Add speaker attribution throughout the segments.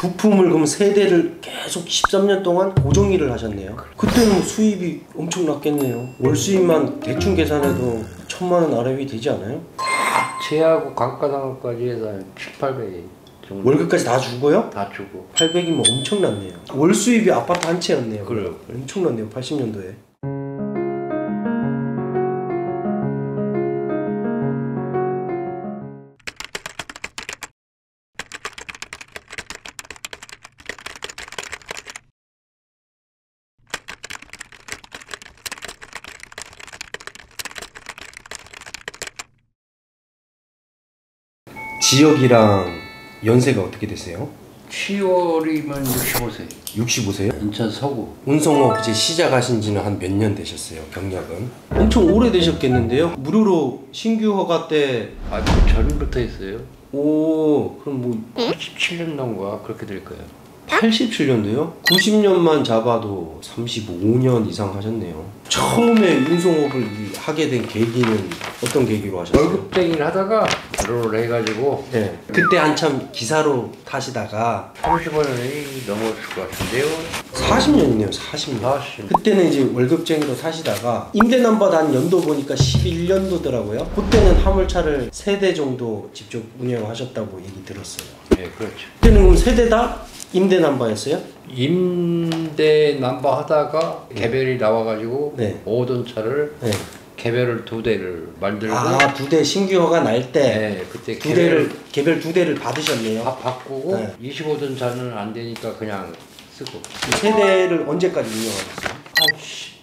Speaker 1: 부품을 그럼 세 대를 계속 13년 동안 고정 일을 하셨네요. 그때는 수입이 엄청 났겠네요. 월 수입만 대충 계산해도 천만 원 아래위 되지 않아요?
Speaker 2: 제하고 감가상각까지 해서 한 7, 800 정도
Speaker 1: 월급까지 다 주고요?
Speaker 2: 다 주고
Speaker 1: 800이면 엄청났네요. 월 수입이 아파트 한 채였네요.
Speaker 2: 그래요.
Speaker 1: 엄청났네요. 80년도에. 지역이랑 연세가 어떻게 되세요?
Speaker 2: 10월이면 65세
Speaker 1: 65세요?
Speaker 2: 인천 서구
Speaker 1: 운송업 이제 시작하신 지는 한 몇 년 되셨어요, 경력은? 엄청 오래 되셨겠는데요? 무료로 신규 허가 때,
Speaker 2: 아, 그 전부터 했어요
Speaker 1: 오, 그럼 뭐,
Speaker 2: 97년 넘가 그렇게 될 거예요
Speaker 1: 87년도요? 90년만 잡아도 35년 이상 하셨네요. 처음에 운송업을 이- 하게 된 계기는 어떤 계기로 하셨어요?
Speaker 2: 월급쟁이를 하다가 결혼을 해가지고
Speaker 1: 네. 그때 한참 기사로 타시다가
Speaker 2: 30원이 넘었을 것 같은데요
Speaker 1: 40년이네요, 40년.
Speaker 2: 40
Speaker 1: 그때는 이제 월급쟁이로 사시다가 임대 남바 단 연도 보니까 11년도더라고요. 그때는 화물차를 세대 정도 직접 운영하셨다고 얘기 들었어요.
Speaker 2: 네 그렇죠
Speaker 1: 그때는 그럼 세대다 임대 남바였어요?
Speaker 2: 임대 남바 하다가 개별이 나와가지고
Speaker 1: 네.
Speaker 2: 오던 차를
Speaker 1: 네.
Speaker 2: 개별을 두 대를 만들고
Speaker 1: 아, 두 대 신규허가 날때
Speaker 2: 네, 그때
Speaker 1: 두 대를 개별 두 대를 받으셨네요.
Speaker 2: 바, 바꾸고
Speaker 1: 네.
Speaker 2: 25돈 차는 안 되니까 그냥 쓰고
Speaker 1: 이 세 대를 언제까지 운영하셨어요?
Speaker 2: 한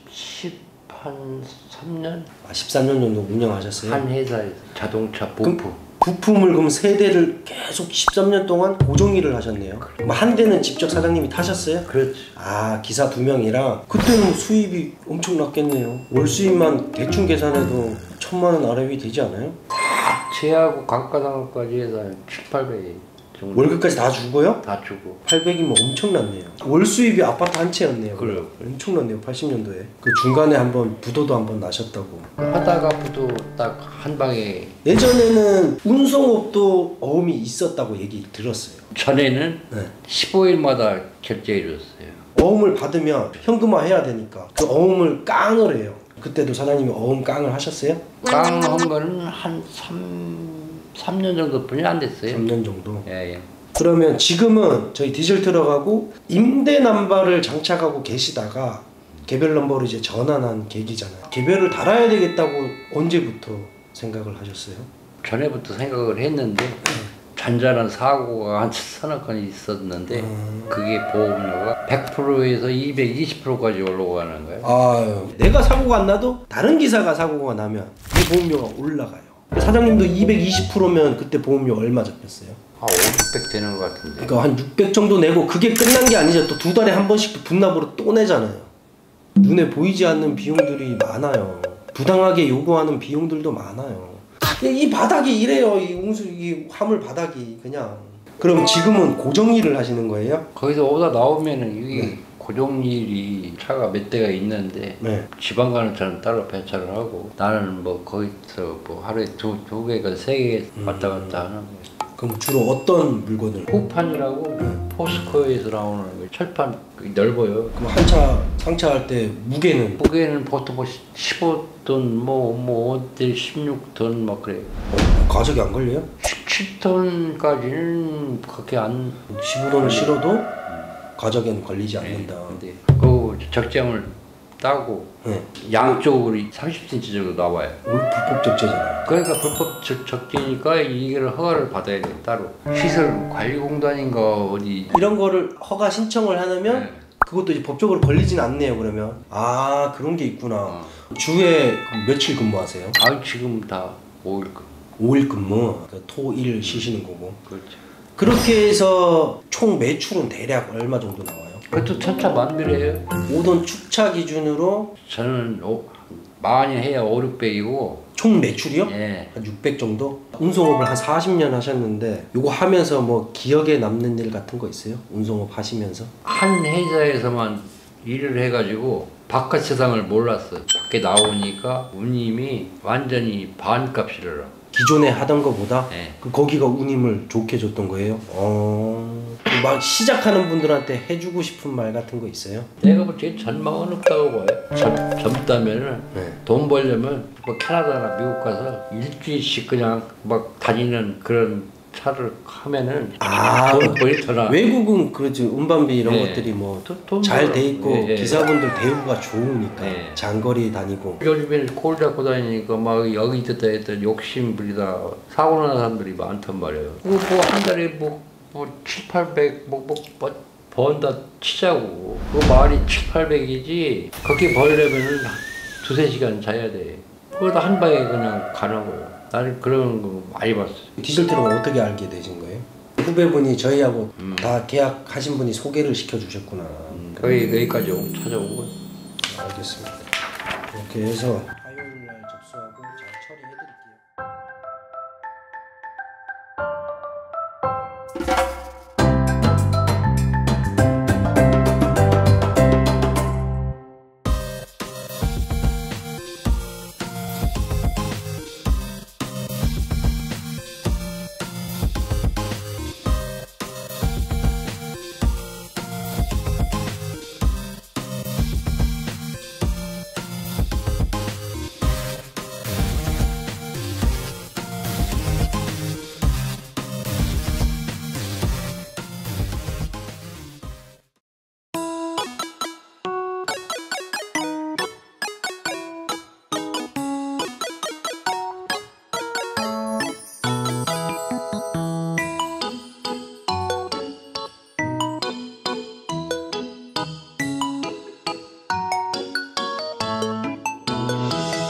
Speaker 2: 10, 한 3년
Speaker 1: 아, 13년 정도 운영하셨어요?
Speaker 2: 한 회사에서 자동차 부품
Speaker 1: 부품을 그럼 세 대를 계속 13년 동안 고정 일을 하셨네요. 그럼 한 대는 직접 사장님이 타셨어요?
Speaker 2: 그렇지
Speaker 1: 아 기사 두 명이랑 그때는 수입이 엄청 났겠네요. 월 수입만 대충 계산해도 천만 원 아래위 되지 않아요?
Speaker 2: 제하고 감가상각까지 해서 한 7, 800 정도
Speaker 1: 월급까지 다 주고요?
Speaker 2: 다 주고
Speaker 1: 800이면 엄청났네요. 월 수입이 아파트 한 채였네요.
Speaker 2: 그래요.
Speaker 1: 엄청났네요. 80년도에. 그 중간에 한번 부도도 한번 나셨다고.
Speaker 2: 하다가부터 딱한 방에
Speaker 1: 예전에는 운송업도 어음이 있었다고 얘기 들었어요.
Speaker 2: 전에는
Speaker 1: 네.
Speaker 2: 15일마다 결제해 줬어요
Speaker 1: 어음을 받으면 현금화 해야 되니까 그 어음을 깡을 해요. 그때도 사장님이 어음 깡을 하셨어요?
Speaker 2: 깡한 거는 한 3, 3년 정도뿐이 안 됐어요
Speaker 1: 3년 정도.
Speaker 2: 예, 예.
Speaker 1: 그러면 지금은 저희 디젤 트럭하고 임대 남바를 장착하고 계시다가 개별 넘버로 이제 전환한 계기잖아요. 개별을 달아야 되겠다고 언제부터 생각을 하셨어요?
Speaker 2: 전에부터 생각을 했는데 잔잔한 사고가 한 서너 건 있었는데 그게 보험료가 100%에서 220%까지 올라가는 거예요.
Speaker 1: 아유, 내가 사고가 안 나도 다른 기사가 사고가 나면 이 보험료가 올라가요. 사장님도 220%면 그때 보험료 얼마 잡혔어요?
Speaker 2: 한 5, 600 되는 것 같은데.
Speaker 1: 그러니까 한 600 정도 내고 그게 끝난 게 아니죠. 또 두 달에 한 번씩 또 분납으로 또 내잖아요. 눈에 보이지 않는 비용들이 많아요. 부당하게 요구하는 비용들도 많아요. 이 바닥이 이래요. 이 웅수 이 화물 바닥이 그냥. 그럼 지금은 고정 일을 하시는 거예요?
Speaker 2: 거기서 오다 나오면은 이게 고정일이 차가 몇 대가 있는데
Speaker 1: 네.
Speaker 2: 지방 가는 차는 따로 배차를 하고 나는 뭐 거기서 뭐 하루에 두, 두 개가 세 개 왔다 갔다 하는 거예요.
Speaker 1: 그럼 주로 어떤 물건을?
Speaker 2: 호판이라고 포스코에서 나오는 거, 철판 넓어요.
Speaker 1: 그럼 한차 상차할 때 무게는
Speaker 2: 무게는 보통 뭐 15톤 뭐뭐 16톤 막 그래요.
Speaker 1: 가격이 안 걸려요?
Speaker 2: 17톤까지는 그렇게 안
Speaker 1: 15돈을 실어도 가격에는 걸리지 않는다.
Speaker 2: 근데 그 적재함을 따고
Speaker 1: 네.
Speaker 2: 양쪽으로 30cm 정도 나와요.
Speaker 1: 불법 적재잖아요.
Speaker 2: 그러니까 불법 적- 적재니까 이거를 허가를 받아야 돼 따로. 시설 관리공단인가 어디
Speaker 1: 이런 거를 허가 신청을 하면
Speaker 2: 네.
Speaker 1: 그것도 이제 법적으로 걸리진 않네요. 그러면 아 그런 게 있구나.
Speaker 2: 어.
Speaker 1: 주에 며칠 근무하세요?
Speaker 2: 아 지금 다 5일 거.
Speaker 1: 5일 근무. 그 토, 일 쉬시는 거고.
Speaker 2: 그렇죠.
Speaker 1: 그렇게 해서 총 매출은 대략 얼마 정도 나와요?
Speaker 2: 그것도 천차 만별이에요.
Speaker 1: 오던 축차 기준으로
Speaker 2: 저는 오, 많이 해야 5, 600이고
Speaker 1: 총 매출이요?
Speaker 2: 예.
Speaker 1: 한 600 정도? 운송업을 한 40년 하셨는데 요거 하면서 뭐 기억에 남는 일 같은 거 있어요? 운송업 하시면서?
Speaker 2: 한 회사에서만 일을 해가지고 바깥 세상을 몰랐어. 밖에 나오니까 운임이 완전히 반값이더라.
Speaker 1: 기존에 하던 거보다
Speaker 2: 네.
Speaker 1: 그 거기가 운임을 좋게 줬던 거예요. 어. 막 시작하는 분들한테 해주고 싶은 말 같은 거 있어요?
Speaker 2: 내가 볼때 전망은 없다고 봐요. 젊, 젊다면은
Speaker 1: 네.
Speaker 2: 돈 벌려면 뭐 캐나다나 미국 가서 일주일씩 그냥 막 다니는 그런 차를 하면은
Speaker 1: 아,
Speaker 2: 돈 벌이 더나.
Speaker 1: 외국은 그렇지 운반비 이런
Speaker 2: 네.
Speaker 1: 것들이 뭐
Speaker 2: 돈-
Speaker 1: 돈잘
Speaker 2: 벌어.
Speaker 1: 돼 있고
Speaker 2: 예, 예.
Speaker 1: 기사분들 대우가 좋으니까
Speaker 2: 네.
Speaker 1: 장거리 다니고
Speaker 2: 요즘에는 콜 잡고 다니니까 막 여기 있다 했던 욕심 부리다 사고 나는 사람들이 많단 말이에요. 뭐한 달에 뭐, 뭐 7, 800, 뭐, 뭐, 뭐 번다 치자고. 그 말이 7, 800이지. 그렇게 벌려면은 두세 시간 자야 돼. 그러다 한 방에 그냥 가는 거예요. 나는 그런 거 많이 봤어.
Speaker 1: 디젤 트럭은 어떻게 알게 되신 거예요? 후배분이 저희하고
Speaker 2: 음.
Speaker 1: 다 계약 하신 분이 소개를 시켜 주셨구나.
Speaker 2: 거의 여기까지 오- 찾아온 거예요.
Speaker 1: 알겠습니다. 이렇게 해서